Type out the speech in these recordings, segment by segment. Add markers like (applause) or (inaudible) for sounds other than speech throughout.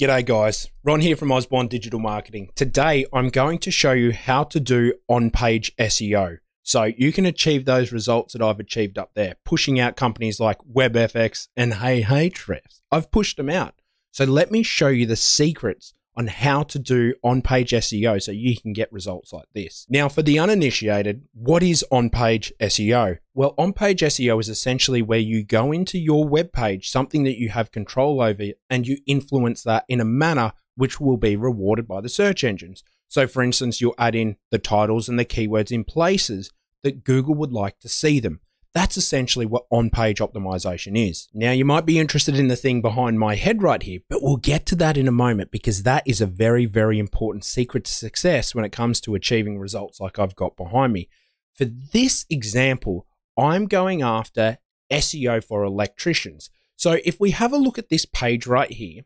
G'day guys, Ron here from Osborne Digital Marketing. Today I'm going to show you how to do on-page SEO. So you can achieve those results that I've achieved up there, pushing out companies like WebFX and Ahrefs. I've pushed them out. So let me show you the secrets on how to do on page SEO so you can get results like this. Now, for the uninitiated, what is on page SEO? Well, on page SEO is essentially where you go into your web page, something that you have control over, and you influence that in a manner which will be rewarded by the search engines. So, for instance, you'll add in the titles and the keywords in places that Google would like to see them. That's essentially what on page optimization is. Now, you might be interested in the thing behind my head right here, but we'll get to that in a moment because that is a very, very important secret to success when it comes to achieving results like I've got behind me. For this example, I'm going after SEO for electricians. So if we have a look at this page right here,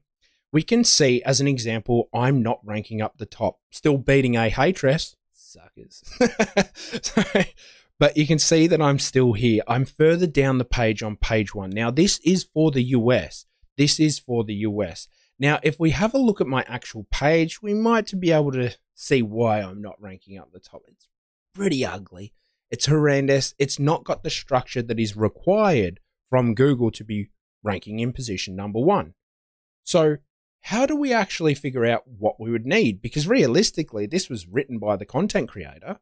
we can see as an example, I'm not ranking up the top, still beating a Ahrefs. Suckers. (laughs) but you can see that I'm still here. I'm further down the page on page one. Now, this is for the US. This is for the US. Now, if we have a look at my actual page, we might be able to see why I'm not ranking up the top. It's pretty ugly. It's horrendous. It's not got the structure that is required from Google to be ranking in position number one. So, how do we actually figure out what we would need? Because realistically, this was written by the content creator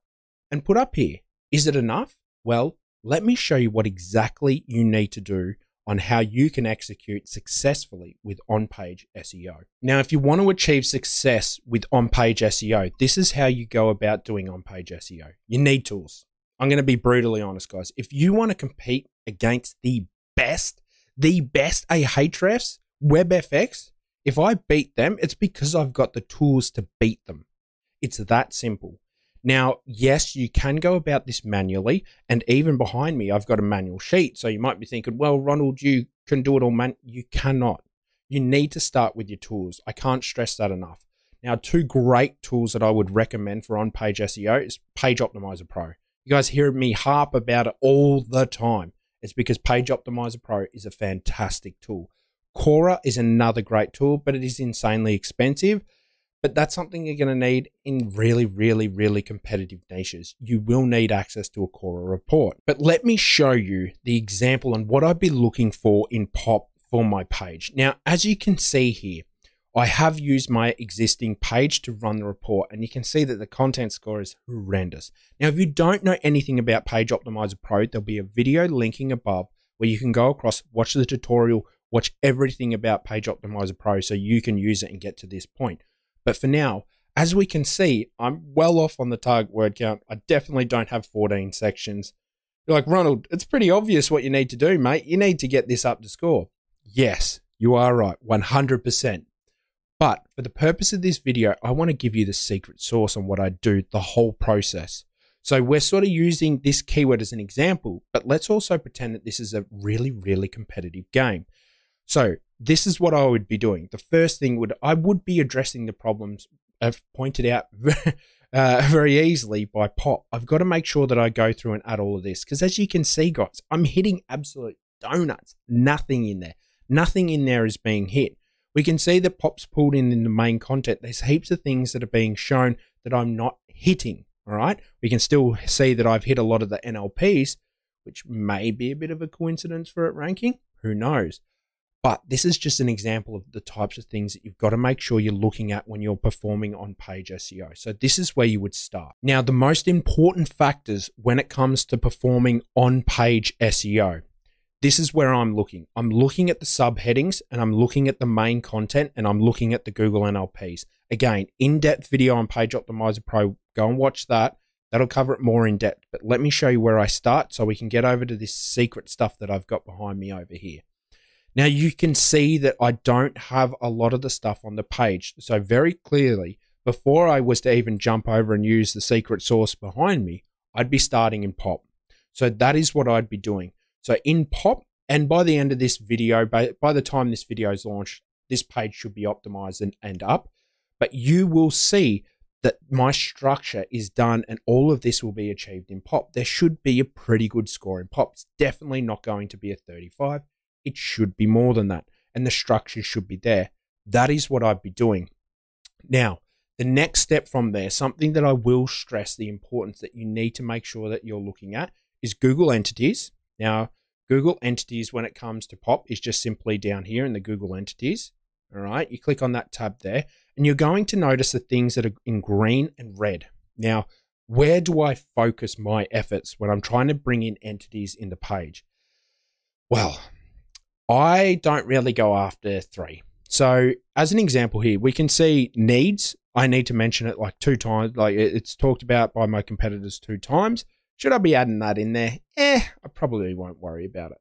and put up here. Is it enough? Well, let me show you what exactly you need to do on how you can execute successfully with on page SEO. Now, if you want to achieve success with on page SEO, this is how you go about doing on page SEO. You need tools. I'm going to be brutally honest, guys. If you want to compete against the best, the best Ahrefs, WebFX, if I beat them, it's because I've got the tools to beat them. It's that simple. Now, yes, you can go about this manually, and even behind me, I've got a manual sheet. So you might be thinking, well, Ronald, you can do it all man. You cannot. You need to start with your tools. I can't stress that enough. Now, two great tools that I would recommend for on page SEO is Page Optimizer Pro. You guys hear me harp about it all the time. It's because Page Optimizer Pro is a fantastic tool. Cora is another great tool, but it is insanely expensive. But that's something you're going to need in really, really, really competitive niches. You will need access to a Cora report. But let me show you the example and what I'd be looking for in POP for my page. Now, as you can see here, I have used my existing page to run the report, and you can see that the content score is horrendous. Now, if you don't know anything about Page Optimizer Pro, there'll be a video linking above where you can go across, watch the tutorial, watch everything about Page Optimizer Pro so you can use it and get to this point. But for now, as we can see, I'm well off on the target word count. I definitely don't have 14 sections. You're like, Ronald, it's pretty obvious what you need to do, mate. You need to get this up to score. Yes, you are right, 100%. But for the purpose of this video, I want to give you the secret sauce on what I do, the whole process. So we're sort of using this keyword as an example, but let's also pretend that this is a really, really competitive game. So this is what I would be doing. The first thing would I would be addressing the problems I've pointed out (laughs) uh, very easily by Pop. I've got to make sure that I go through and add all of this because as you can see, guys, I'm hitting absolute donuts. Nothing in there. Nothing in there is being hit. We can see that Pop's pulled in in the main content. There's heaps of things that are being shown that I'm not hitting. All right. We can still see that I've hit a lot of the NLPs, which may be a bit of a coincidence for it ranking. Who knows? But this is just an example of the types of things that you've got to make sure you're looking at when you're performing on page SEO. So this is where you would start. Now, the most important factors when it comes to performing on page SEO, this is where I'm looking. I'm looking at the subheadings and I'm looking at the main content and I'm looking at the Google NLPs. Again, in-depth video on Page Optimizer Pro. Go and watch that. That'll cover it more in depth. But let me show you where I start so we can get over to this secret stuff that I've got behind me over here. Now you can see that I don't have a lot of the stuff on the page. So very clearly, before I was to even jump over and use the secret source behind me, I'd be starting in pop. So that is what I'd be doing. So in pop, and by the end of this video, by, by the time this video is launched, this page should be optimized and, and up. But you will see that my structure is done and all of this will be achieved in pop. There should be a pretty good score in pop. It's definitely not going to be a 35 it should be more than that. And the structure should be there. That is what I'd be doing. Now, the next step from there, something that I will stress the importance that you need to make sure that you're looking at is Google Entities. Now, Google Entities, when it comes to POP, is just simply down here in the Google Entities. All right, you click on that tab there, and you're going to notice the things that are in green and red. Now, where do I focus my efforts when I'm trying to bring in entities in the page? Well, I don't really go after three. So, as an example here, we can see needs. I need to mention it like two times. Like it's talked about by my competitors two times. Should I be adding that in there? Eh, I probably won't worry about it.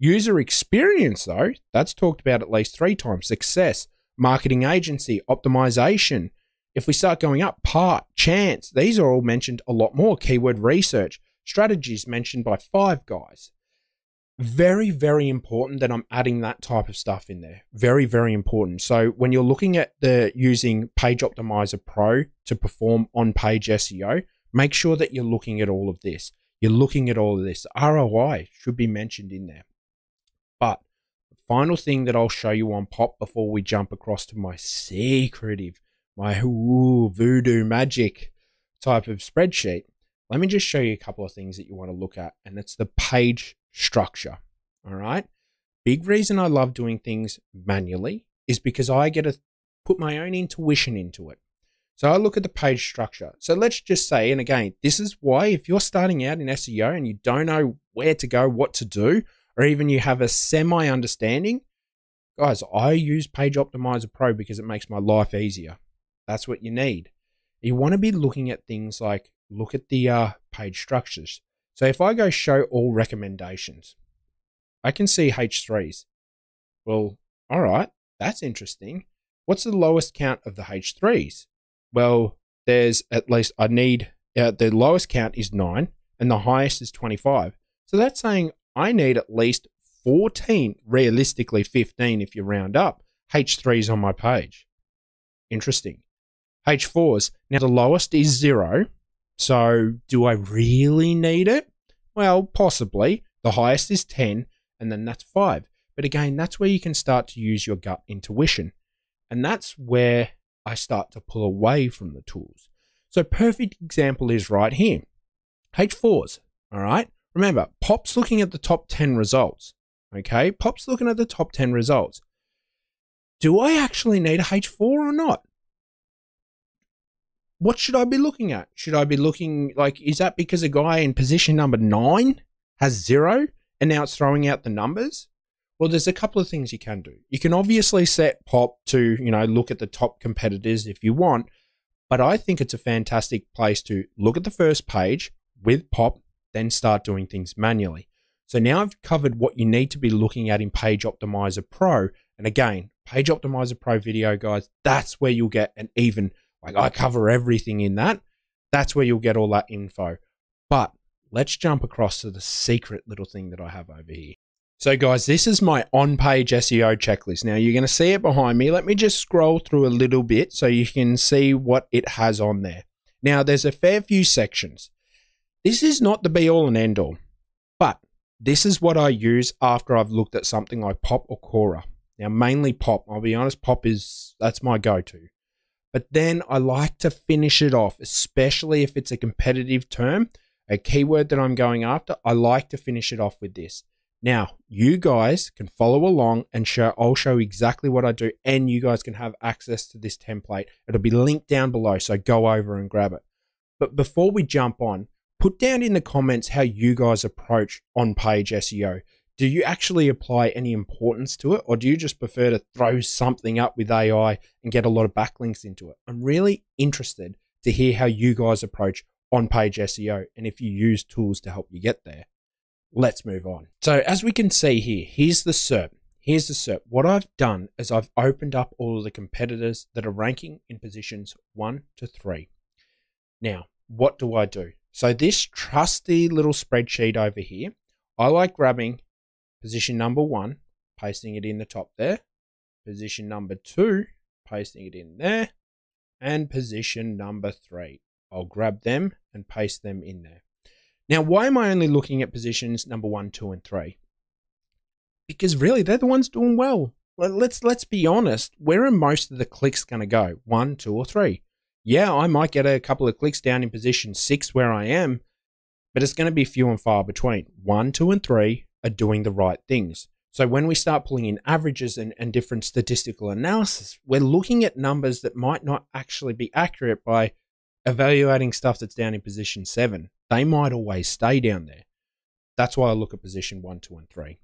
User experience, though, that's talked about at least three times. Success, marketing agency, optimization. If we start going up, part, chance, these are all mentioned a lot more. Keyword research, strategies mentioned by five guys. Very, very important that I'm adding that type of stuff in there. Very, very important. So when you're looking at the using Page Optimizer Pro to perform on page SEO, make sure that you're looking at all of this. You're looking at all of this. ROI should be mentioned in there. But the final thing that I'll show you on Pop before we jump across to my secretive, my ooh, voodoo magic type of spreadsheet, let me just show you a couple of things that you want to look at, and it's the page structure. All right. Big reason I love doing things manually is because I get to put my own intuition into it. So I look at the page structure. So let's just say, and again, this is why if you're starting out in SEO and you don't know where to go, what to do, or even you have a semi understanding, guys, I use Page Optimizer Pro because it makes my life easier. That's what you need. You want to be looking at things like look at the uh, page structures. So if I go show all recommendations, I can see H3s. Well, all right, that's interesting. What's the lowest count of the H3s? Well, there's at least, I need, uh, the lowest count is nine and the highest is 25. So that's saying I need at least 14, realistically 15 if you round up, H3s on my page. Interesting. H4s. Now the lowest is zero. So do I really need it? Well, possibly. The highest is 10, and then that's five. But again, that's where you can start to use your gut intuition. And that's where I start to pull away from the tools. So, perfect example is right here H4s. All right. Remember, Pop's looking at the top 10 results. Okay, Pop's looking at the top 10 results. Do I actually need a H4 or not? What should I be looking at? Should I be looking like, is that because a guy in position number nine has zero and now it's throwing out the numbers? Well, there's a couple of things you can do. You can obviously set Pop to, you know, look at the top competitors if you want, but I think it's a fantastic place to look at the first page with Pop then start doing things manually. So now I've covered what you need to be looking at in Page Optimizer Pro. And again, Page Optimizer Pro video, guys, that's where you'll get an even, like I cover everything in that. That's where you'll get all that info. But let's jump across to the secret little thing that I have over here. So, guys, this is my on page SEO checklist. Now, you're going to see it behind me. Let me just scroll through a little bit so you can see what it has on there. Now, there's a fair few sections. This is not the be all and end all, but this is what I use after I've looked at something like Pop or Cora. Now, mainly Pop. I'll be honest, Pop is that's my go-to. But then I like to finish it off, especially if it's a competitive term, a keyword that I'm going after. I like to finish it off with this. Now, you guys can follow along and show I'll show exactly what I do and you guys can have access to this template. It'll be linked down below, so go over and grab it. But before we jump on, put down in the comments how you guys approach on page SEO. Do you actually apply any importance to it, or do you just prefer to throw something up with AI and get a lot of backlinks into it? I'm really interested to hear how you guys approach on page SEO and if you use tools to help you get there. Let's move on. So, as we can see here, here's the SERP. Here's the SERP. What I've done is I've opened up all of the competitors that are ranking in positions one to three. Now, what do I do? So this trusty little spreadsheet over here, I like grabbing position number one, pasting it in the top there, position number two, pasting it in there, and position number three. I'll grab them and paste them in there. Now, why am I only looking at positions number one, two, and three? Because really, they're the ones doing well. let's let's be honest. Where are most of the clicks going to go? One, two, or three? Yeah, I might get a couple of clicks down in position six where I am, but it's going to be few and far between. One, two, and three are doing the right things. So when we start pulling in averages and, and different statistical analysis, we're looking at numbers that might not actually be accurate by evaluating stuff that's down in position seven. They might always stay down there. That's why I look at position one, two, and three.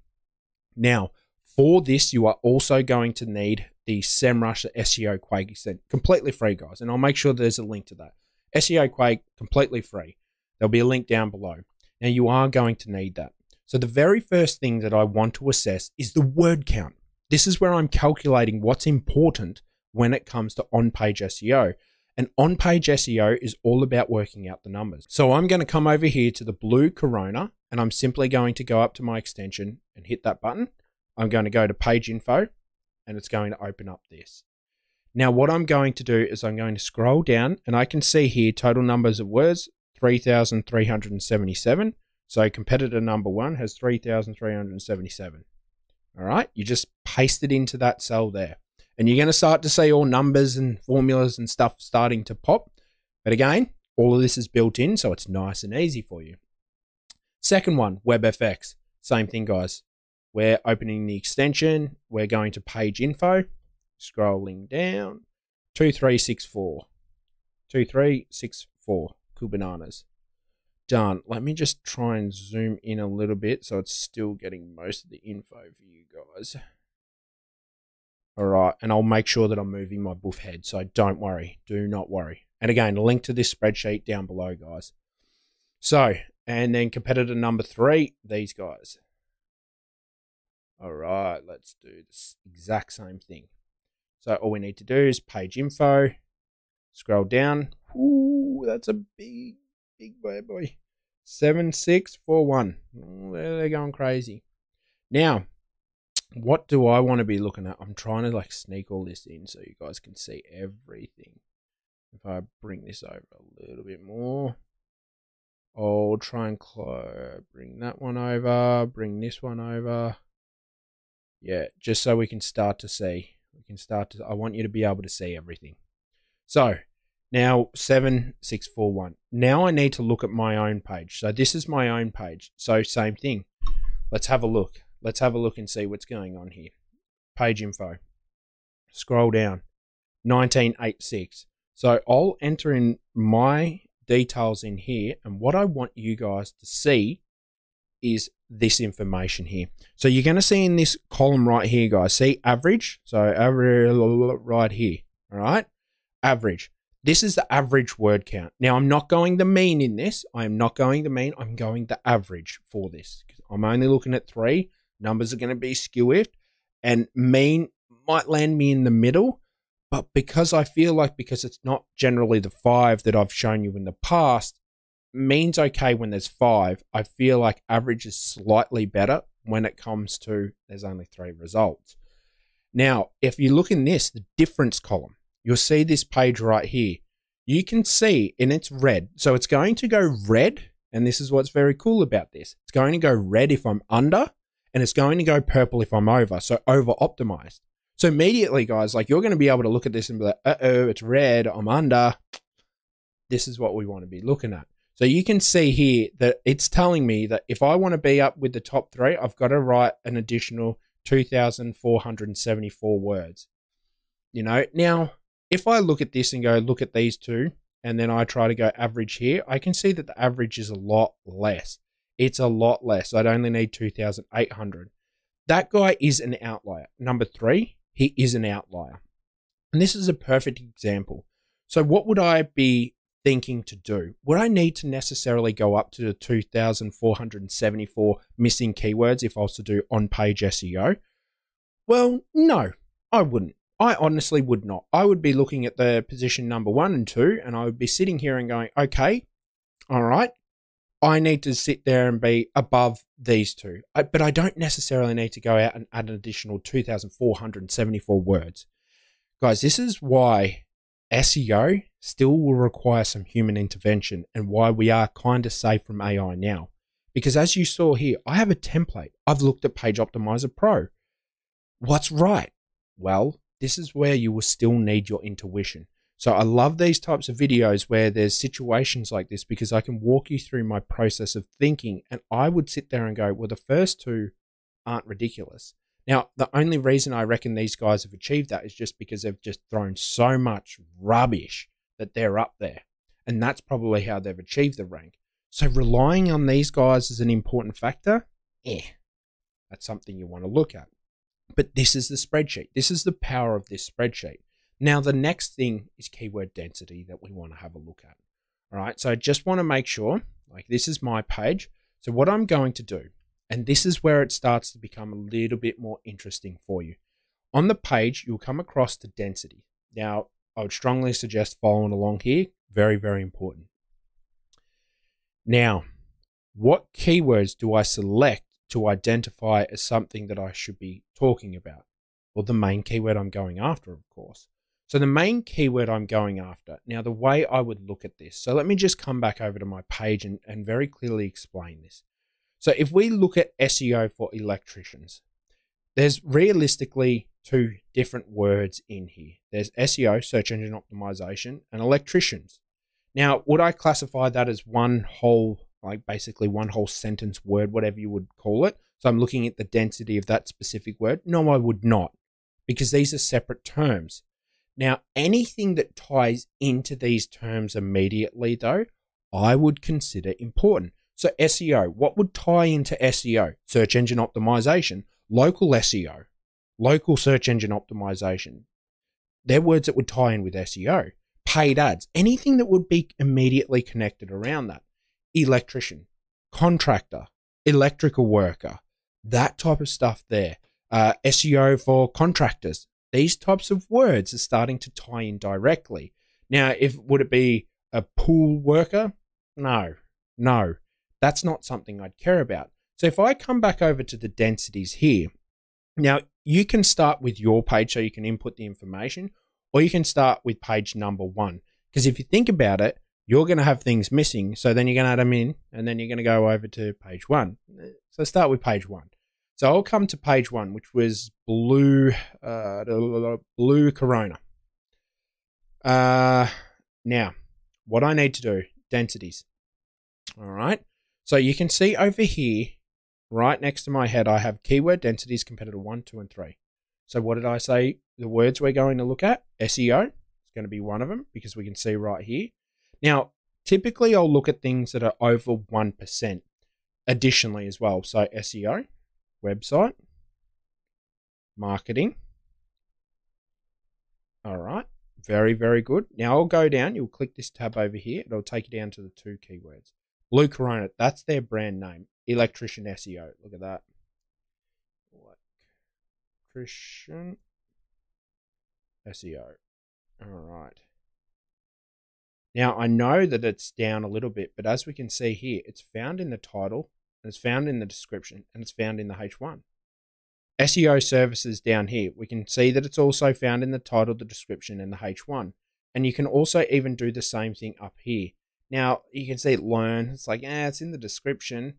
Now, for this, you are also going to need the SEMrush SEO Quake extent, completely free, guys. And I'll make sure there's a link to that. SEO Quake, completely free. There'll be a link down below. Now, you are going to need that. So, the very first thing that I want to assess is the word count. This is where I'm calculating what's important when it comes to on page SEO. And on page SEO is all about working out the numbers. So, I'm going to come over here to the blue Corona and I'm simply going to go up to my extension and hit that button. I'm going to go to page info and it's going to open up this. Now, what I'm going to do is I'm going to scroll down and I can see here total numbers of words 3,377. So competitor number one has 3,377. All right, you just paste it into that cell there. And you're going to start to see all numbers and formulas and stuff starting to pop. But again, all of this is built in, so it's nice and easy for you. Second one, WebFX. Same thing, guys. We're opening the extension. We're going to page info, scrolling down, 2364. 2364. Cool bananas done. Let me just try and zoom in a little bit so it's still getting most of the info for you guys. All right, and I'll make sure that I'm moving my buff head, so don't worry, do not worry. And again, link to this spreadsheet down below, guys. So, and then competitor number three, these guys. All right, let's do this exact same thing. So all we need to do is page info, scroll down. Ooh, that's a big Big boy, boy. 7641. Oh, they're going crazy. Now, what do I want to be looking at? I'm trying to like sneak all this in so you guys can see everything. If I bring this over a little bit more, I'll try and bring that one over, bring this one over. Yeah, just so we can start to see. We can start to, I want you to be able to see everything. So now, 7641. Now I need to look at my own page. So this is my own page. So same thing. Let's have a look. Let's have a look and see what's going on here. Page info. Scroll down. 1986. So I'll enter in my details in here. And what I want you guys to see is this information here. So you're going to see in this column right here, guys, see average. So average right here. All right. Average. This is the average word count. Now, I'm not going the mean in this. I am not going the mean. I'm going the average for this. I'm only looking at three. Numbers are going to be skewed, and mean might land me in the middle. But because I feel like because it's not generally the five that I've shown you in the past, means okay when there's five. I feel like average is slightly better when it comes to there's only three results. Now, if you look in this, the difference column, you'll see this page right here. You can see in its red. So it's going to go red. And this is what's very cool about this. It's going to go red if I'm under and it's going to go purple if I'm over. So over optimized. So immediately, guys, like you're going to be able to look at this and be like, uh oh, it's red. I'm under. This is what we want to be looking at. So you can see here that it's telling me that if I want to be up with the top three, I've got to write an additional 2,474 words. You know, now if I look at this and go, look at these two, and then I try to go average here, I can see that the average is a lot less. It's a lot less. I'd only need 2,800. That guy is an outlier. Number three, he is an outlier. And this is a perfect example. So, what would I be thinking to do? Would I need to necessarily go up to the 2,474 missing keywords if I was to do on page SEO? Well, no, I wouldn't. I honestly would not. I would be looking at the position number one and two, and I would be sitting here and going, okay, all right, I need to sit there and be above these two. I, but I don't necessarily need to go out and add an additional 2,474 words. Guys, this is why SEO still will require some human intervention and why we are kind of safe from AI now. Because as you saw here, I have a template. I've looked at Page Optimizer Pro. What's right? Well, this is where you will still need your intuition. So I love these types of videos where there's situations like this because I can walk you through my process of thinking and I would sit there and go, well, the first two aren't ridiculous. Now, the only reason I reckon these guys have achieved that is just because they've just thrown so much rubbish that they're up there. And that's probably how they've achieved the rank. So relying on these guys is an important factor, eh, that's something you want to look at. But this is the spreadsheet. This is the power of this spreadsheet. Now, the next thing is keyword density that we want to have a look at. All right, so I just want to make sure, like this is my page. So what I'm going to do, and this is where it starts to become a little bit more interesting for you. On the page, you'll come across the density. Now, I would strongly suggest following along here. Very, very important. Now, what keywords do I select to identify as something that I should be talking about? Well, the main keyword I'm going after, of course. So the main keyword I'm going after. Now, the way I would look at this. So let me just come back over to my page and, and very clearly explain this. So if we look at SEO for electricians, there's realistically two different words in here. There's SEO, search engine optimization, and electricians. Now, would I classify that as one whole, like basically one whole sentence word, whatever you would call it? So I'm looking at the density of that specific word. No, I would not, because these are separate terms. Now, anything that ties into these terms immediately, though, I would consider important. So, SEO, what would tie into SEO? Search engine optimization, local SEO, local search engine optimization. They're words that would tie in with SEO. Paid ads, anything that would be immediately connected around that. Electrician, contractor, electrical worker, that type of stuff there. Uh, SEO for contractors, these types of words are starting to tie in directly. Now, if would it be a pool worker? No, no, that's not something I'd care about. So if I come back over to the densities here, now you can start with your page so you can input the information, or you can start with page number one. Because if you think about it, you're going to have things missing. So then you're going to add them in, and then you're going to go over to page one. So start with page one. So I'll come to page one, which was blue, uh, blue Corona. Uh, now, what I need to do, densities. All right. So you can see over here, right next to my head, I have keyword densities competitor one, two, and three. So what did I say? The words we're going to look at, SEO is going to be one of them because we can see right here. Now, typically I'll look at things that are over 1% additionally as well. So SEO, website, marketing. All right, very, very good. Now I'll go down, you'll click this tab over here, it'll take you down to the two keywords. Blue Corona, that's their brand name. Electrician SEO, look at that. Electrician SEO. All right. Now I know that it's down a little bit, but as we can see here, it's found in the title and it's found in the description and it's found in the H1. SEO services down here, we can see that it's also found in the title, the description, and the H1. And you can also even do the same thing up here. Now, you can see learn. It's like, eh, it's in the description.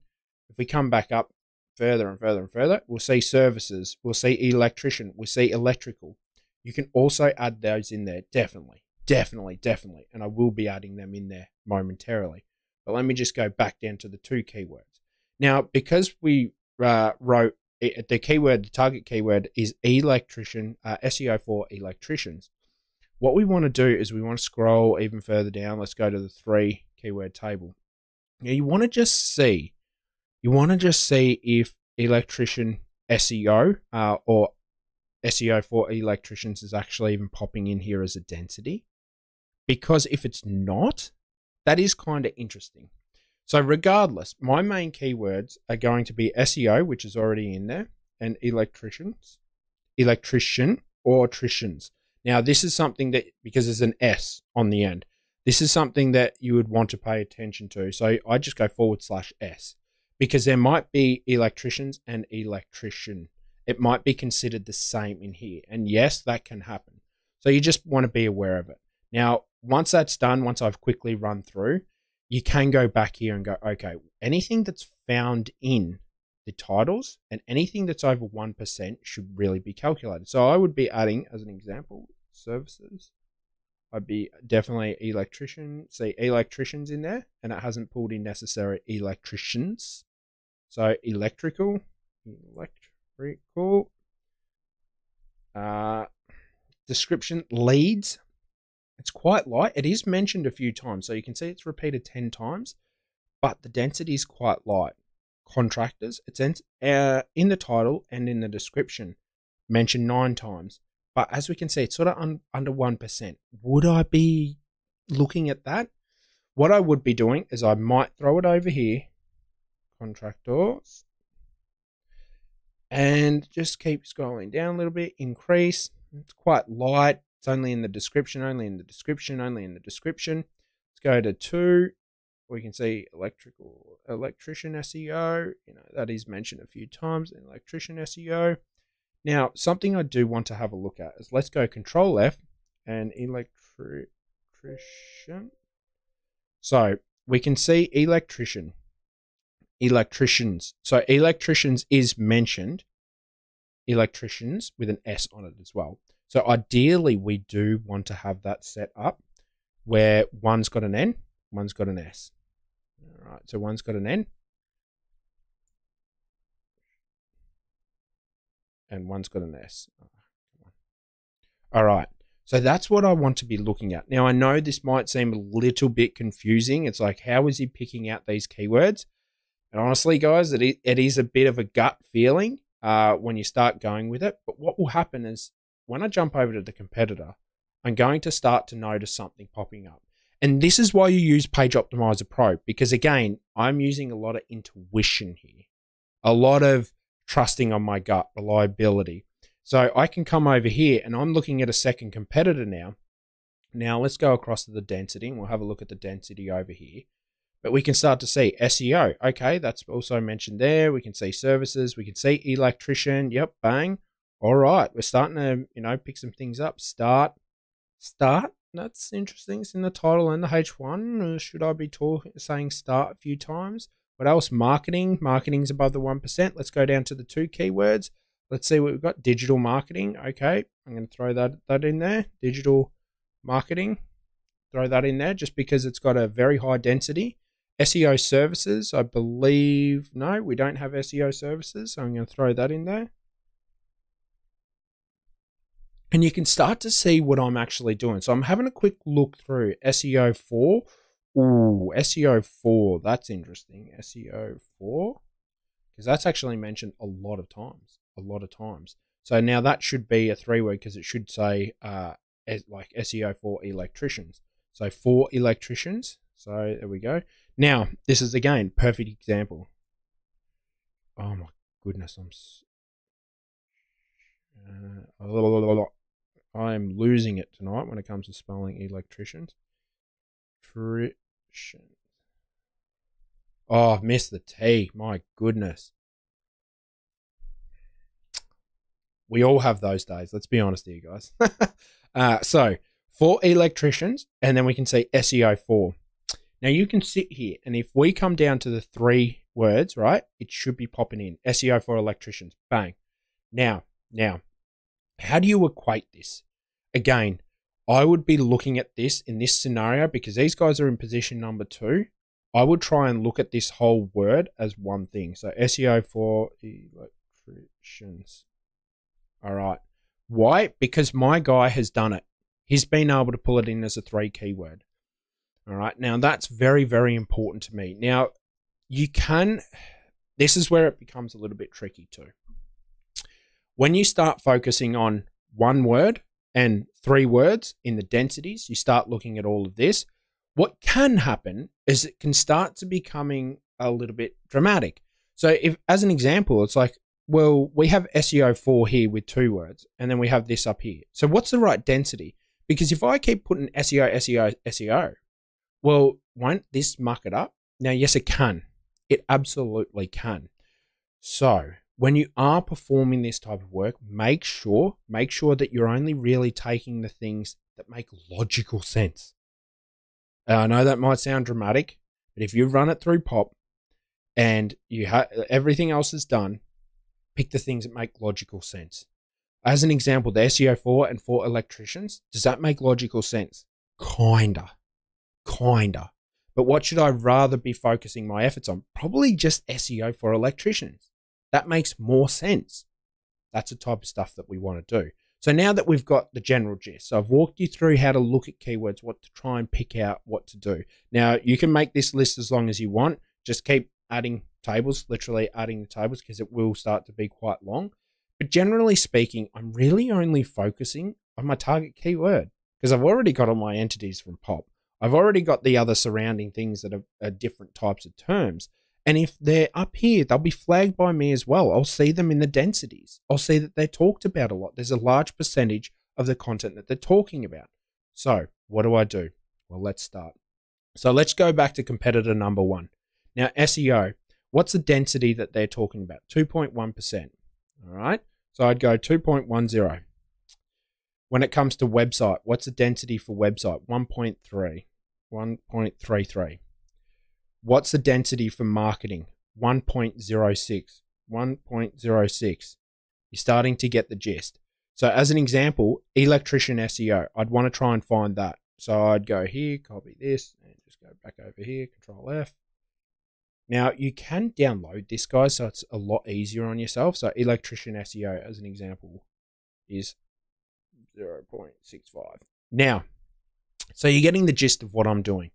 If we come back up further and further and further, we'll see services. We'll see electrician. We'll see electrical. You can also add those in there. Definitely. Definitely. Definitely. And I will be adding them in there momentarily. But let me just go back down to the two keywords. Now, because we uh, wrote the keyword, the target keyword is electrician, uh, SEO for electricians. What we want to do is we want to scroll even further down. Let's go to the three keyword table. Now, you want to just see, you want to just see if electrician SEO uh, or SEO for electricians is actually even popping in here as a density. Because if it's not, that is kind of interesting. So regardless, my main keywords are going to be SEO, which is already in there, and electricians, electrician or electricians. Now, this is something that, because there's an S on the end, this is something that you would want to pay attention to. So I just go forward slash S because there might be electricians and electrician. It might be considered the same in here. And yes, that can happen. So you just want to be aware of it. Now, once that's done, once I've quickly run through, you can go back here and go, okay, anything that's found in the titles, and anything that's over 1% should really be calculated. So I would be adding, as an example, services. I'd be definitely electrician, see electricians in there, and it hasn't pulled in necessary electricians. So electrical, electrical, uh, description leads. It's quite light. It is mentioned a few times, so you can see it's repeated 10 times, but the density is quite light. Contractors, it's in, uh, in the title and in the description, mentioned nine times. But as we can see, it's sort of un, under 1%. Would I be looking at that? What I would be doing is I might throw it over here, contractors, and just keep scrolling down a little bit, increase. It's quite light. It's only in the description, only in the description, only in the description. Let's go to two. We can see electrical electrician SEO. You know that is mentioned a few times. in Electrician SEO. Now, something I do want to have a look at is let's go Control F and electrician. So we can see electrician, electricians. So electricians is mentioned, electricians with an S on it as well. So ideally, we do want to have that set up where one's got an N, one's got an S. All right, so one's got an N, and one's got an S. All right. So that's what I want to be looking at. Now, I know this might seem a little bit confusing. It's like, how is he picking out these keywords? And honestly, guys, it is a bit of a gut feeling uh, when you start going with it. But what will happen is when I jump over to the competitor, I'm going to start to notice something popping up. And this is why you use Page Optimizer Pro, because again, I'm using a lot of intuition here, a lot of trusting on my gut, reliability. So I can come over here and I'm looking at a second competitor now. Now let's go across to the density and we'll have a look at the density over here. But we can start to see SEO. Okay, that's also mentioned there. We can see services. We can see electrician. Yep, bang. All right, we're starting to, you know, pick some things up. Start. Start. That's interesting. It's in the title and the H1. Uh, should I be talking, saying start a few times? What else? Marketing. Marketing's above the 1%. Let's go down to the two keywords. Let's see what we've got. Digital marketing. Okay. I'm going to throw that, that in there. Digital marketing. Throw that in there just because it's got a very high density. SEO services, I believe. No, we don't have SEO services. So I'm going to throw that in there. And you can start to see what I'm actually doing. So I'm having a quick look through SEO 4 Ooh, SEO 4. That's interesting. SEO 4. Because that's actually mentioned a lot of times. A lot of times. So now that should be a three word because it should say uh, like SEO for electricians. So for electricians. So there we go. Now, this is again perfect example. Oh my goodness, I'm. Uh, I'm losing it tonight when it comes to spelling electricians. Tri- Oh, I've missed the T. My goodness. We all have those days. Let's be honest here, guys. (laughs) uh, so, for electricians, and then we can see SEO 4. Now, you can sit here, and if we come down to the three words, right, it should be popping in SEO for electricians. Bang. Now, now, how do you equate this? Again, I would be looking at this in this scenario because these guys are in position number two. I would try and look at this whole word as one thing. So SEO for electricians. All right. Why? Because my guy has done it. He's been able to pull it in as a three keyword. All right. Now that's very, very important to me. Now, you can, this is where it becomes a little bit tricky too. When you start focusing on one word, and three words in the densities, you start looking at all of this. What can happen is it can start to becoming a little bit dramatic. So if as an example, it's like, well, we have SEO 4 here with two words, and then we have this up here. So what's the right density? Because if I keep putting SEO, SEO, SEO, well, won't this muck it up? Now, yes, it can. It absolutely can. So when you are performing this type of work, make sure, make sure that you're only really taking the things that make logical sense. I know that might sound dramatic, but if you run it through pop, and you have everything else is done, pick the things that make logical sense. As an example, the SEO for and for electricians, does that make logical sense? Kinda. Kinda. But what should I rather be focusing my efforts on? Probably just SEO for electricians. That makes more sense. That's the type of stuff that we want to do. So now that we've got the general gist, so I've walked you through how to look at keywords, what to try and pick out, what to do. Now you can make this list as long as you want. Just keep adding tables, literally adding the tables, because it will start to be quite long. But generally speaking, I'm really only focusing on my target keyword because I've already got all my entities from POP. I've already got the other surrounding things that are, are different types of terms. And if they're up here, they'll be flagged by me as well. I'll see them in the densities. I'll see that they're talked about a lot. There's a large percentage of the content that they're talking about. So, what do I do? Well, let's start. So, let's go back to competitor number one. Now, SEO, what's the density that they're talking about? 2.1%. All right. So, I'd go 2.10. When it comes to website, what's the density for website? 1.3. 1.33. What's the density for marketing? 1.06. 1.06. You're starting to get the gist. So, as an example, electrician SEO, I'd want to try and find that. So, I'd go here, copy this, and just go back over here, Control F. Now, you can download this, guys, so it's a lot easier on yourself. So, electrician SEO, as an example, is 0.65. Now, so you're getting the gist of what I'm doing.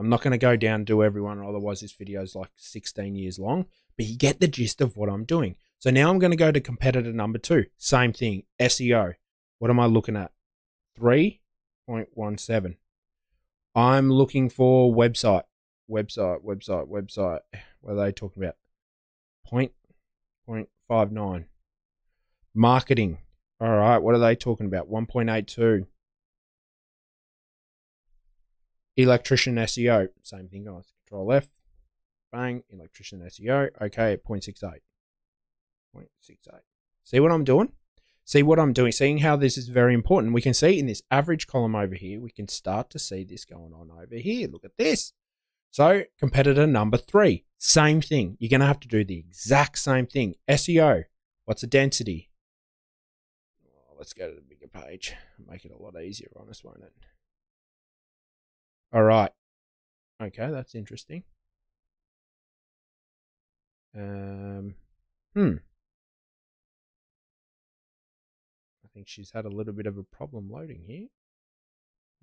I'm not going to go down and do everyone, otherwise this video is like 16 years long, but you get the gist of what I'm doing. So now I'm going to go to competitor number two. Same thing, SEO. What am I looking at? 3.17. I'm looking for website, website, website, website. What are they talking about? Point, point five nine. Marketing. All right, what are they talking about? 1.82. Electrician SEO, same thing, guys. Control F, bang, electrician SEO, okay, 0.68. 0.68. See what I'm doing? See what I'm doing? Seeing how this is very important. We can see in this average column over here, we can start to see this going on over here. Look at this. So, competitor number three, same thing. You're going to have to do the exact same thing. SEO, what's the density? Let's go to the bigger page. Make it a lot easier on us, won't it? All right. Okay, that's interesting. Um, hmm. I think she's had a little bit of a problem loading here.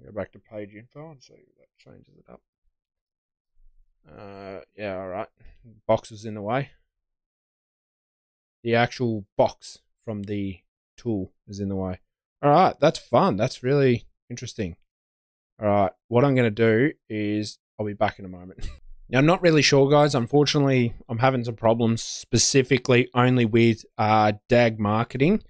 Go back to page info and see if that changes it up. Uh, yeah, all right. Box is in the way. The actual box from the tool is in the way. All right, that's fun. That's really interesting. All right, what I'm going to do is I'll be back in a moment. (laughs) now, I'm not really sure, guys. Unfortunately, I'm having some problems specifically only with uh, DAG marketing.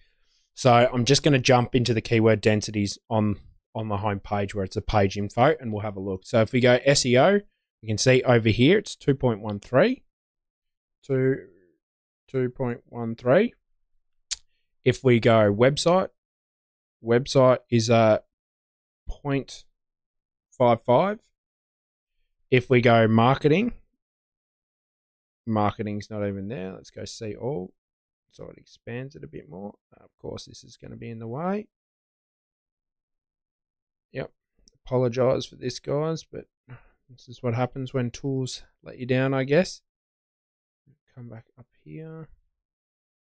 So I'm just going to jump into the keyword densities on on the home page where it's a page info, and we'll have a look. So if we go SEO, you can see over here it's 2.13 to 2.13. If we go website, website is a point five five. If we go marketing, marketing's not even there. Let's go see all. So it expands it a bit more. Of course, this is going to be in the way. Yep. Apologize for this, guys, but this is what happens when tools let you down, I guess. Come back up here.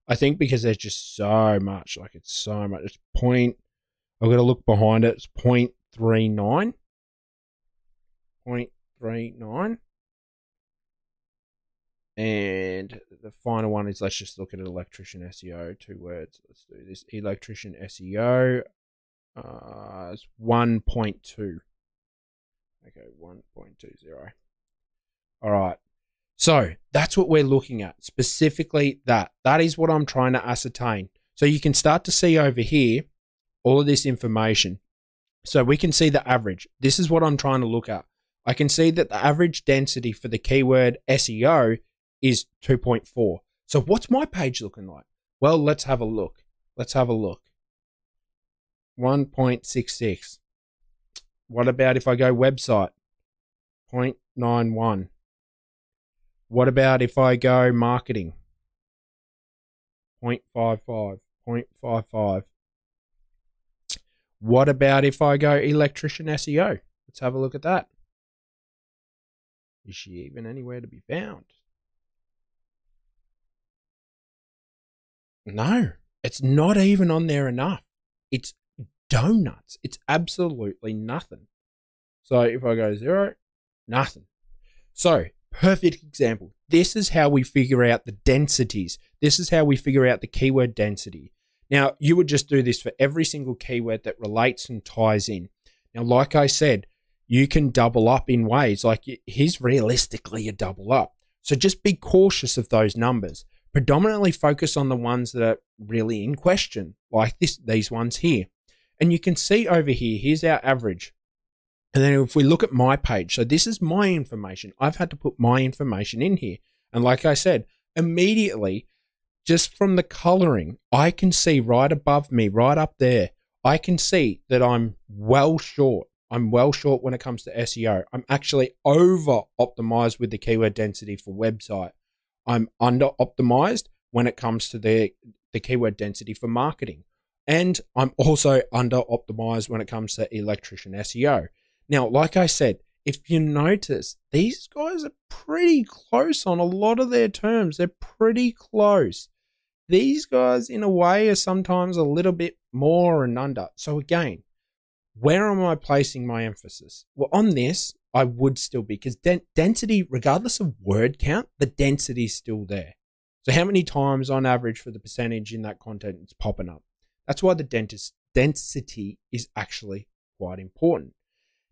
I think because there's just so much, like it's so much. It's point. I've got to look behind it. It's point three nine. 0.39. And the final one is let's just look at electrician SEO, two words. Let's do this. Electrician SEO uh, it's 1.2. Okay, 1.20. All right. So that's what we're looking at, specifically that. That is what I'm trying to ascertain. So you can start to see over here all of this information. So we can see the average. This is what I'm trying to look at. I can see that the average density for the keyword SEO is 2.4. So what's my page looking like? Well, let's have a look. Let's have a look. 1.66. What about if I go website? 0.91. What about if I go marketing? 0.55, 0.55. What about if I go electrician SEO? Let's have a look at that. Is she even anywhere to be found? No, it's not even on there enough. It's donuts. It's absolutely nothing. So if I go zero, nothing. So, perfect example. This is how we figure out the densities. This is how we figure out the keyword density. Now, you would just do this for every single keyword that relates and ties in. Now, like I said, you can double up in ways like he's realistically a double up. So just be cautious of those numbers. Predominantly focus on the ones that are really in question, like this these ones here. And you can see over here, here's our average. And then if we look at my page, so this is my information. I've had to put my information in here. And like I said, immediately, just from the coloring, I can see right above me, right up there, I can see that I'm well short I'm well short when it comes to SEO. I'm actually over optimized with the keyword density for website. I'm under optimized when it comes to the, the keyword density for marketing. And I'm also under optimized when it comes to electrician SEO. Now, like I said, if you notice, these guys are pretty close on a lot of their terms. They're pretty close. These guys, in a way, are sometimes a little bit more and under. So, again, where am I placing my emphasis? Well, on this, I would still be because de- density, regardless of word count, the density is still there. So, how many times on average for the percentage in that content it's popping up? That's why the dentist density is actually quite important.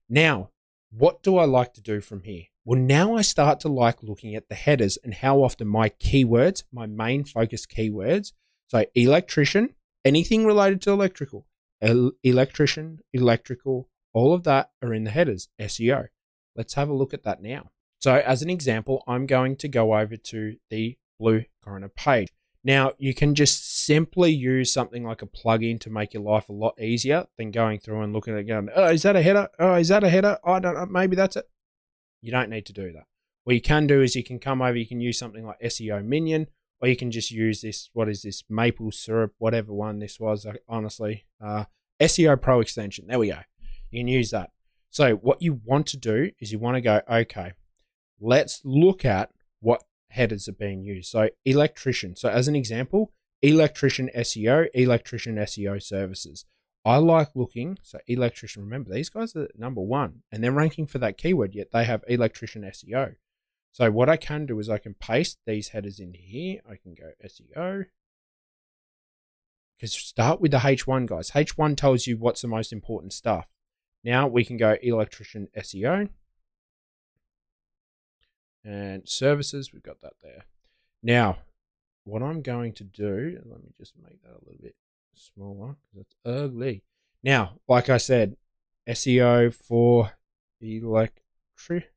Now, what do I like to do from here? Well, now I start to like looking at the headers and how often my keywords, my main focus keywords, so electrician, anything related to electrical, electrician, electrical, all of that are in the headers, SEO. Let's have a look at that now. So as an example, I'm going to go over to the Blue Corona page. Now, you can just simply use something like a plugin to make your life a lot easier than going through and looking at it going, oh, is that a header? Oh, is that a header? I don't know. Maybe that's it. You don't need to do that. What you can do is you can come over, you can use something like SEO Minion or you can just use this. What is this? Maple syrup, whatever one this was. Honestly, uh, SEO Pro extension. There we go. You can use that. So what you want to do is you want to go, okay, let's look at what headers are being used. So electrician. So as an example, electrician SEO, electrician SEO services. I like looking. So electrician. Remember, these guys are number one, and they're ranking for that keyword. Yet they have electrician SEO. So what I can do is I can paste these headers in here. I can go SEO. Because start with the H1 guys. H1 tells you what's the most important stuff. Now we can go electrician SEO. And services, we've got that there. Now, what I'm going to do, let me just make that a little bit smaller because it's ugly. Now, like I said, SEO for electrician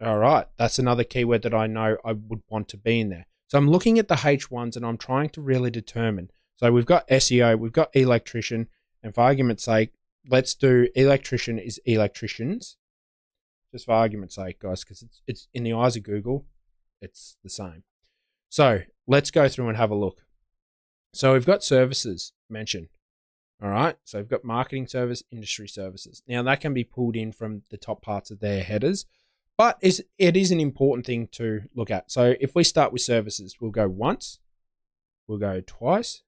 all right, that's another keyword that I know I would want to be in there. So I'm looking at the H1s and I'm trying to really determine. So we've got SEO, we've got electrician, and for argument's sake, let's do electrician is electricians. Just for argument's sake, guys, because it's, it's in the eyes of Google, it's the same. So let's go through and have a look. So we've got services mentioned. All right. So we've got marketing service, industry services. Now that can be pulled in from the top parts of their headers. But it is an important thing to look at. So if we start with services, we'll go once, we'll go twice,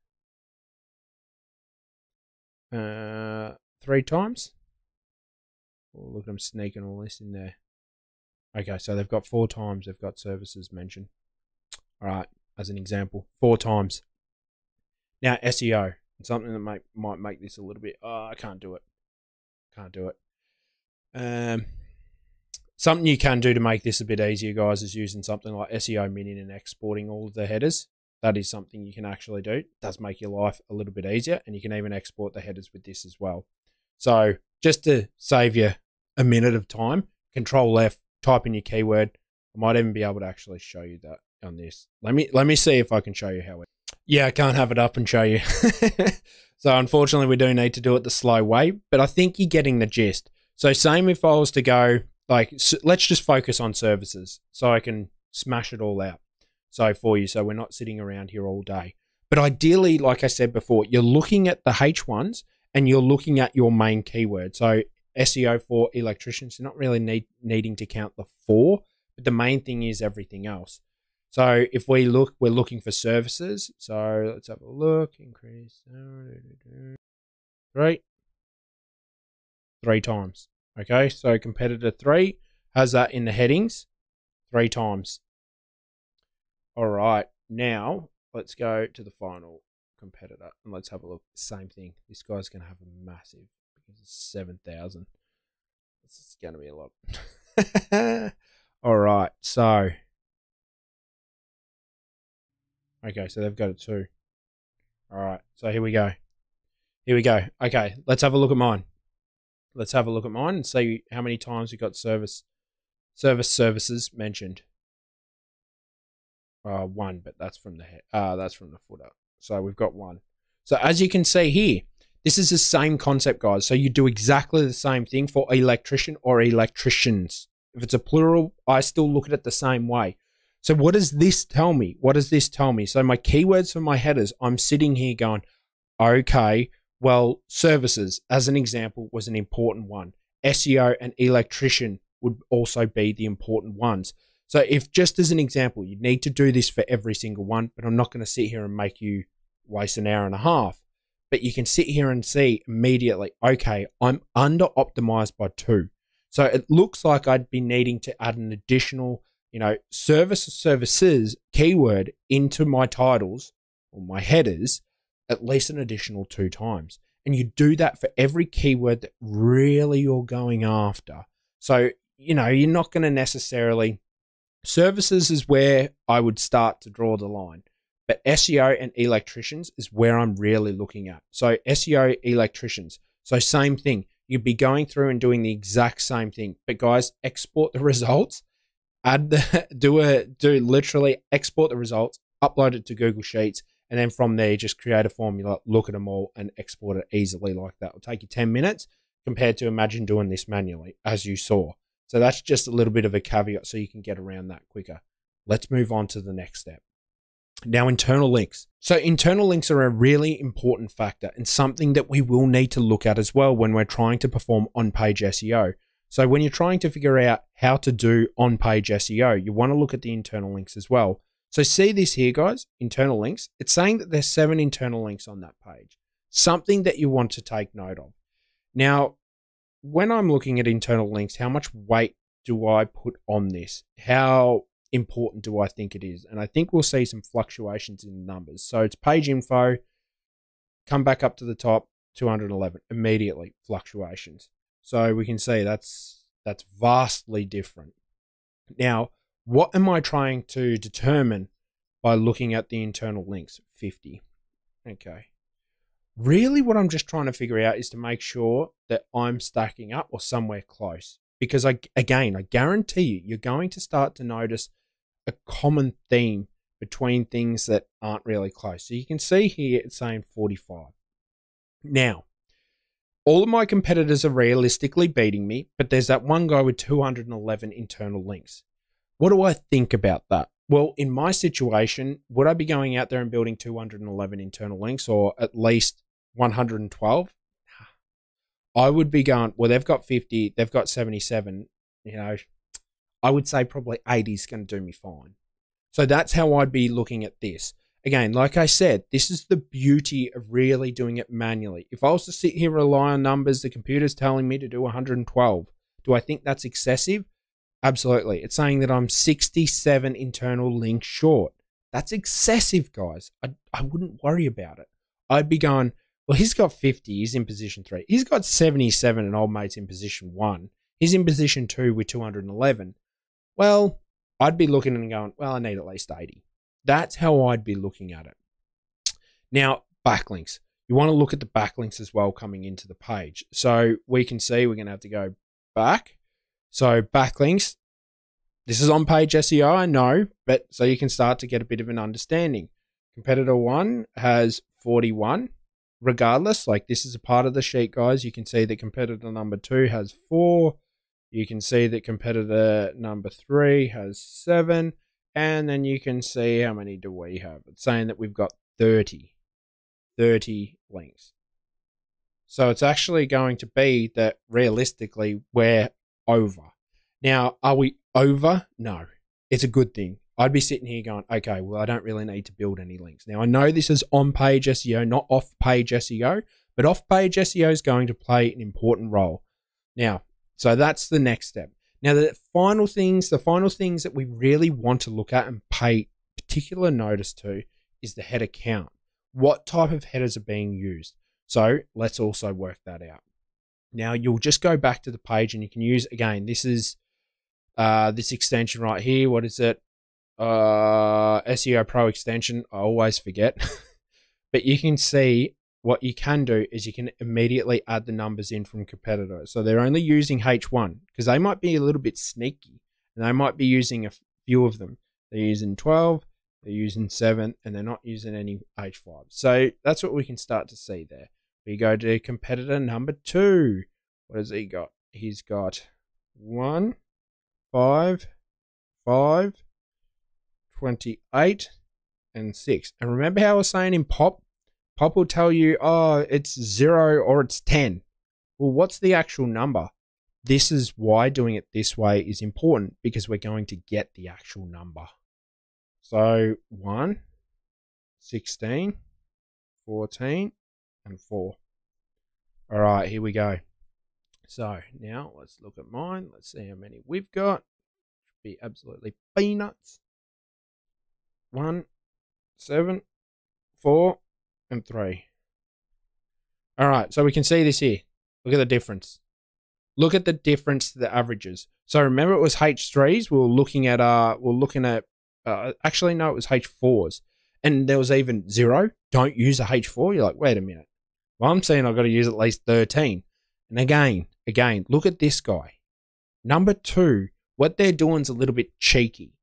uh, three times. Oh, look, I'm sneaking all this in there. Okay, so they've got four times they've got services mentioned. All right, as an example, four times. Now SEO, something that might might make this a little bit. Oh, I can't do it. Can't do it. Um, Something you can do to make this a bit easier, guys, is using something like SEO Minion and exporting all of the headers. That is something you can actually do. It does make your life a little bit easier, and you can even export the headers with this as well. So just to save you a minute of time, Control F, type in your keyword. I might even be able to actually show you that on this. Let me let me see if I can show you how it. Yeah, I can't have it up and show you. (laughs) so unfortunately, we do need to do it the slow way, but I think you're getting the gist. So same if I was to go like let's just focus on services so I can smash it all out. So for you, so we're not sitting around here all day. But ideally, like I said before, you're looking at the H1s and you're looking at your main keyword. So SEO for electricians, you're not really need, needing to count the four, but the main thing is everything else. So if we look, we're looking for services. So let's have a look. Increase three, three times. Okay, so competitor three has that in the headings three times. All right, now let's go to the final competitor and let's have a look. Same thing. This guy's going to have a massive because it's 7,000. This is going to be a lot. (laughs) All right, so. Okay, so they've got it too. All right, so here we go. Here we go. Okay, let's have a look at mine. Let's have a look at mine and see how many times we got service service services mentioned. Uh, one, but that's from the. Uh, that's from the footer. So we've got one. So as you can see here, this is the same concept, guys. So you do exactly the same thing for electrician or electricians. If it's a plural, I still look at it the same way. So what does this tell me? What does this tell me? So my keywords for my headers, I'm sitting here going, okay, well, services, as an example, was an important one. SEO and electrician would also be the important ones. So if just as an example, you need to do this for every single one, but I'm not going to sit here and make you waste an hour and a half. But you can sit here and see immediately, okay, I'm under optimized by two. So it looks like I'd be needing to add an additional, you know, service services keyword into my titles or my headers at least an additional two times. And you do that for every keyword that really you're going after. So, you know, you're not going to necessarily Services is where I would start to draw the line. But SEO and electricians is where I'm really looking at. So SEO electricians. So same thing. You'd be going through and doing the exact same thing. But guys, export the (laughs) results, add (laughs) do a do literally export the results, upload it to Google Sheets, and then from there just create a formula, look at them all, and export it easily like that. It'll take you 10 minutes compared to imagine doing this manually, as you saw. So that's just a little bit of a caveat so you can get around that quicker. Let's move on to the next step. Now, internal links. So, internal links are a really important factor and something that we will need to look at as well when we're trying to perform on page SEO. So, when you're trying to figure out how to do on page SEO, you want to look at the internal links as well. So, see this here, guys internal links. It's saying that there's seven internal links on that page, something that you want to take note of. Now, when I'm looking at internal links, how much weight do I put on this? How important do I think it is? And I think we'll see some fluctuations in numbers. So it's page info, come back up to the top, 211 immediately fluctuations. So we can see that's that's vastly different. Now, what am I trying to determine by looking at the internal links? 50. Okay really what I'm just trying to figure out is to make sure that I'm stacking up or somewhere close. Because I again, I guarantee you, you're going to start to notice a common theme between things that aren't really close. So you can see here it's saying 45. Now, all of my competitors are realistically beating me, but there's that one guy with 211 internal links. What do I think about that? Well, in my situation, would I be going out there and building 211 internal links or at least 112, (sighs) I would be going, well, they've got 50, they've got 77. You know, I would say probably 80 is going to do me fine. So that's how I'd be looking at this. Again, like I said, this is the beauty of really doing it manually. If I was to sit here rely on numbers, the computer's telling me to do 112. Do I think that's excessive? Absolutely. It's saying that I'm 67 internal links short. That's excessive, guys. I, I wouldn't worry about it. I'd be going, well, he's got 50. He's in position three. He's got 77 and old mate's in position one. He's in position two with 211. Well, I'd be looking and going, well, I need at least 80. That's how I'd be looking at it. Now, backlinks. You want to look at the backlinks as well coming into the page. So we can see we're going to have to go back. So backlinks, this is on page SEO, I know, but so you can start to get a bit of an understanding. Competitor one has 41 regardless, like this is a part of the sheet, guys. You can see that competitor number two has four, You can see that competitor number three has seven, and then you can see how many do we have. It's saying that we've got 30, 30 links. So it's actually going to be that realistically we're over. Now, are we over? No. It's a good thing. I'd be sitting here going, okay, well, I don't really need to build any links. Now, I know this is on page SEO, not off page SEO, but off page SEO is going to play an important role. Now, so that's the next step. Now, the final things, the final things that we really want to look at and pay particular notice to is the header count. What type of headers are being used? So let's also work that out. Now you'll just go back to the page and you can use again. This is uh, this extension right here. What is it? Uh, SEO Pro extension. I always forget, (laughs) but you can see what you can do is you can immediately add the numbers in from competitors. So they're only using H1 because they might be a little bit sneaky and they might be using a few of them. They're using 12, they're using 7, and they're not using any H5. So that's what we can start to see there. We go to competitor number two. What has he got? He's got one, five, five, 28, and 6. And remember how I was saying in POP? POP will tell you, oh, it's 0 or it's 10. Well, what's the actual number? This is why doing it this way is important because we're going to get the actual number. So 1, 16, 14, and 4. All right, here we go. So now let's look at mine. Let's see how many we've got. Should be absolutely peanuts. One, seven, four, and three. All right, so we can see this here. Look at the difference. Look at the difference to the averages. So remember, it was H3s. We were looking at uh, we are looking at uh, actually no, it was H4s, and there was even zero. Don't use a H4. You're like, wait a minute. Well, I'm saying I've got to use at least 13. And again, again, look at this guy. Number two, what they're doing is a little bit cheeky.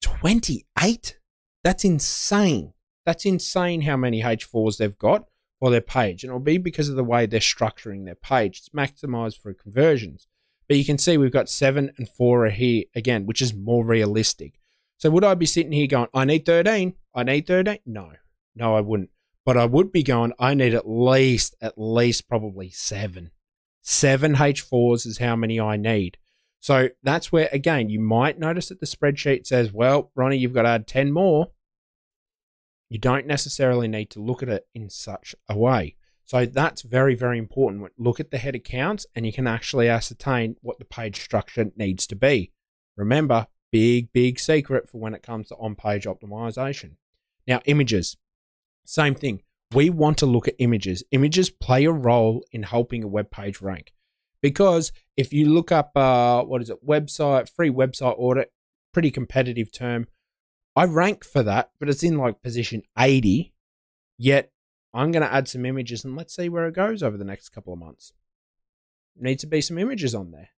28? That's insane. That's insane how many H4s they've got for their page. And it'll be because of the way they're structuring their page. It's maximized for conversions. But you can see we've got seven and four are here again, which is more realistic. So would I be sitting here going, I need 13? I need 13? No, no, I wouldn't. But I would be going, I need at least, at least probably seven. Seven H4s is how many I need. So that's where, again, you might notice that the spreadsheet says, well, Ronnie, you've got to add 10 more. You don't necessarily need to look at it in such a way. So that's very, very important. Look at the header counts and you can actually ascertain what the page structure needs to be. Remember, big, big secret for when it comes to on page optimization. Now, images. Same thing. We want to look at images. Images play a role in helping a web page rank. Because if you look up, uh, what is it, website, free website audit, pretty competitive term. I rank for that, but it's in like position 80. Yet I'm going to add some images and let's see where it goes over the next couple of months. Need to be some images on there.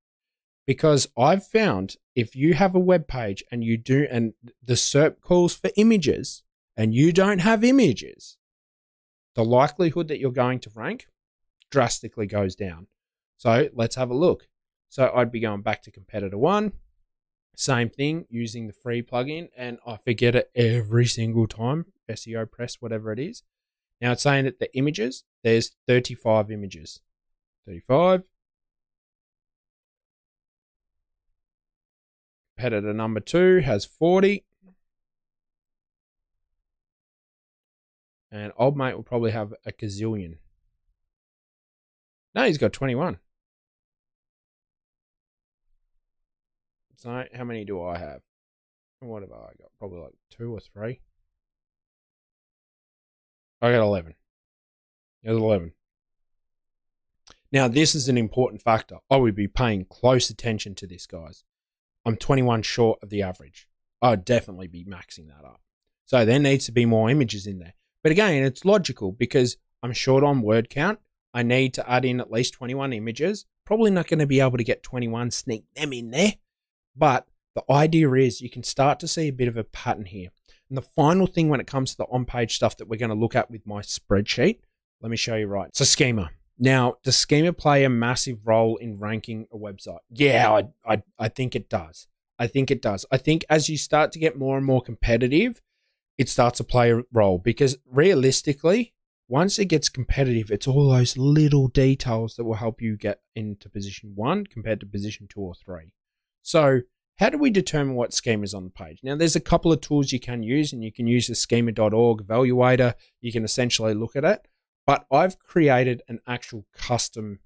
Because I've found if you have a web page and you do, and the SERP calls for images, and you don't have images, the likelihood that you're going to rank drastically goes down. So let's have a look. So I'd be going back to competitor one, same thing using the free plugin, and I forget it every single time. SEO press, whatever it is. Now it's saying that the images, there's 35 images. 35. Competitor number two has 40. And old mate will probably have a gazillion. No, he's got 21. So how many do I have? What have I got? Probably like two or three. I got 11. There's 11. Now, this is an important factor. I would be paying close attention to this, guys. I'm 21 short of the average. I'd definitely be maxing that up. So there needs to be more images in there. But again, it's logical because I'm short on word count. I need to add in at least 21 images. Probably not going to be able to get 21, sneak them in there. But the idea is you can start to see a bit of a pattern here. And the final thing when it comes to the on page stuff that we're going to look at with my spreadsheet, let me show you right. So, schema. Now, does schema play a massive role in ranking a website? Yeah, I, I, I think it does. I think it does. I think as you start to get more and more competitive, it starts to play a role because realistically, once it gets competitive, it's all those little details that will help you get into position one compared to position two or three. So, how do we determine what schema is on the page? Now, there's a couple of tools you can use, and you can use the schema.org evaluator. You can essentially look at it, but I've created an actual custom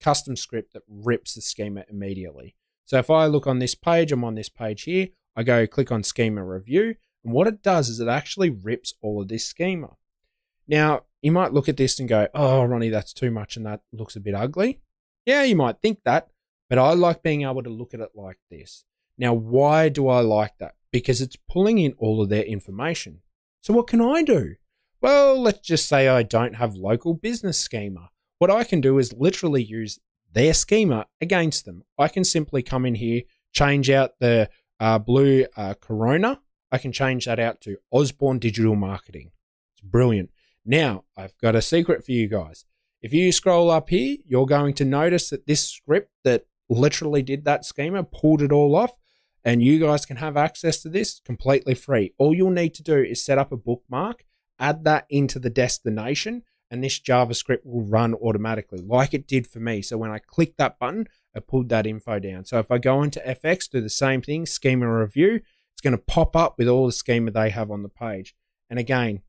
custom script that rips the schema immediately. So if I look on this page, I'm on this page here. I go click on schema review, and what it does is it actually rips all of this schema. Now, you might look at this and go, "Oh, Ronnie, that's too much, and that looks a bit ugly." Yeah, you might think that, but I like being able to look at it like this. Now, why do I like that? Because it's pulling in all of their information. So, what can I do? Well, let's just say I don't have local business schema. What I can do is literally use their schema against them. I can simply come in here, change out the uh, blue uh, Corona. I can change that out to Osborne Digital Marketing. It's brilliant. Now, I've got a secret for you guys. If you scroll up here, you're going to notice that this script that literally did that schema pulled it all off and you guys can have access to this completely free. All you'll need to do is set up a bookmark, add that into the destination, and this JavaScript will run automatically like it did for me. So when I click that button, I pulled that info down. So if I go into FX, do the same thing, schema review, it's going to pop up with all the schema they have on the page. And again,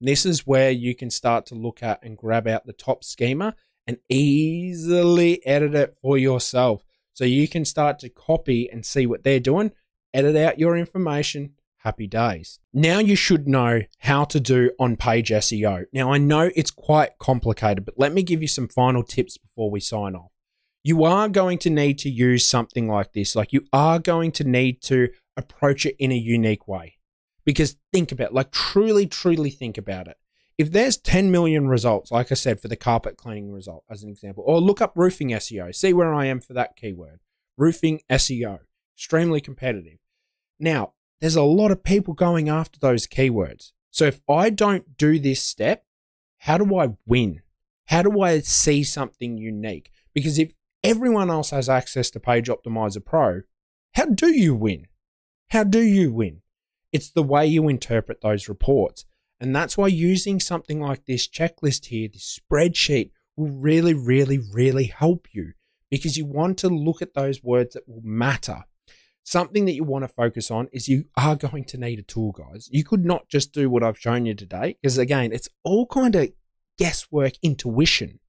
this is where you can start to look at and grab out the top schema and easily edit it for yourself. So you can start to copy and see what they're doing, edit out your information. Happy days. Now you should know how to do on page SEO. Now I know it's quite complicated, but let me give you some final tips before we sign off. You are going to need to use something like this. Like you are going to need to approach it in a unique way. Because think about like truly, truly think about it if there's 10 million results, like I said, for the carpet cleaning result as an example, or look up roofing SEO, see where I am for that keyword. Roofing SEO, extremely competitive. Now, there's a lot of people going after those keywords. So if I don't do this step, how do I win? How do I see something unique? Because if everyone else has access to Page Optimizer Pro, how do you win? How do you win? It's the way you interpret those reports. And that's why using something like this checklist here, this spreadsheet, will really, really, really help you because you want to look at those words that will matter. Something that you want to focus on is you are going to need a tool, guys. You could not just do what I've shown you today because, again, it's all kind of guesswork, intuition.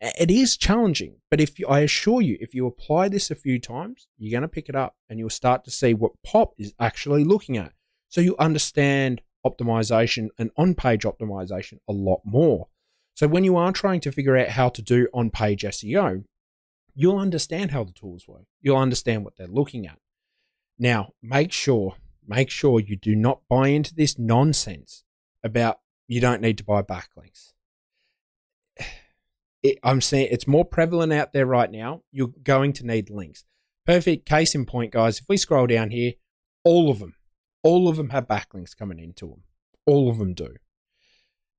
It is challenging, but if you, I assure you, if you apply this a few times, you're going to pick it up and you'll start to see what POP is actually looking at. So you understand optimization and on page optimization a lot more. So when you are trying to figure out how to do on page SEO, you'll understand how the tools work. You'll understand what they're looking at. Now, make sure, make sure you do not buy into this nonsense about you don't need to buy backlinks. (sighs) It, I'm saying it's more prevalent out there right now. You're going to need links. Perfect case in point, guys. If we scroll down here, all of them, all of them have backlinks coming into them. All of them do.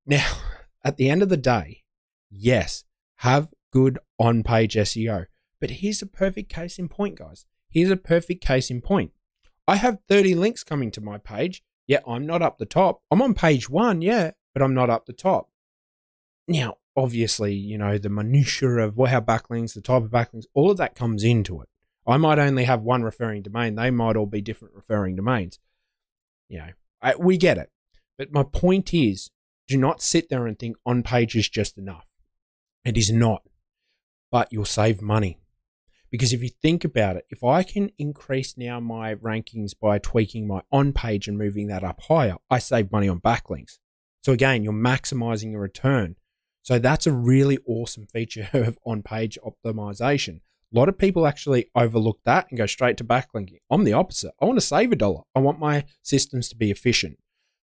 Now, (laughs) at the end of the day, yes, have good on page SEO. But here's a perfect case in point, guys. Here's a perfect case in point. I have 30 links coming to my page, yet I'm not up the top. I'm on page one, yeah, but I'm not up the top. Now, obviously, you know, the minutiae of how backlinks, the type of backlinks, all of that comes into it. I might only have one referring domain. They might all be different referring domains. You know, I, we get it. But my point is, do not sit there and think on page is just enough. It is not. But you'll save money. Because if you think about it, if I can increase now my rankings by tweaking my on page and moving that up higher, I save money on backlinks. So again, you're maximizing your return. So that's a really awesome feature (laughs) of on page optimization. A lot of people actually overlook that and go straight to backlinking. I'm the opposite. I want to save a dollar. I want my systems to be efficient.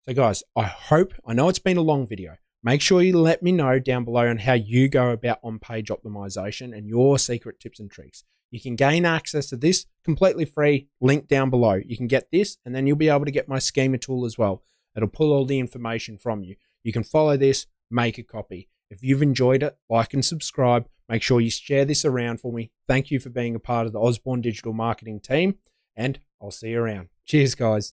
So, guys, I hope, I know it's been a long video. Make sure you let me know down below on how you go about on page optimization and your secret tips and tricks. You can gain access to this completely free, link down below. You can get this, and then you'll be able to get my schema tool as well. It'll pull all the information from you. You can follow this, make a copy. If you've enjoyed it, like and subscribe. Make sure you share this around for me. Thank you for being a part of the Osborne Digital Marketing team, and I'll see you around. Cheers, guys.